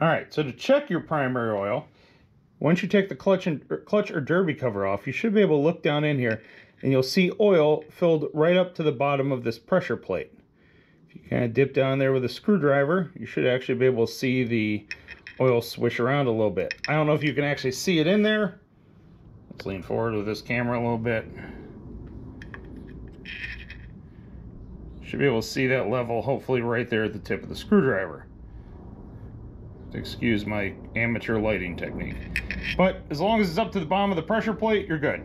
All right, so to check your primary oil, once you take the clutch and or clutch or derby cover off, you should be able to look down in here and you'll see oil filled right up to the bottom of this pressure plate. If you kind of dip down there with a screwdriver, you should actually be able to see the oil swish around a little bit. I don't know if you can actually see it in there. Let's lean forward with this camera a little bit. Should be able to see that level hopefully right there at the tip of the screwdriver. Excuse my amateur lighting technique. But as long as it's up to the bottom of the pressure plate, you're good.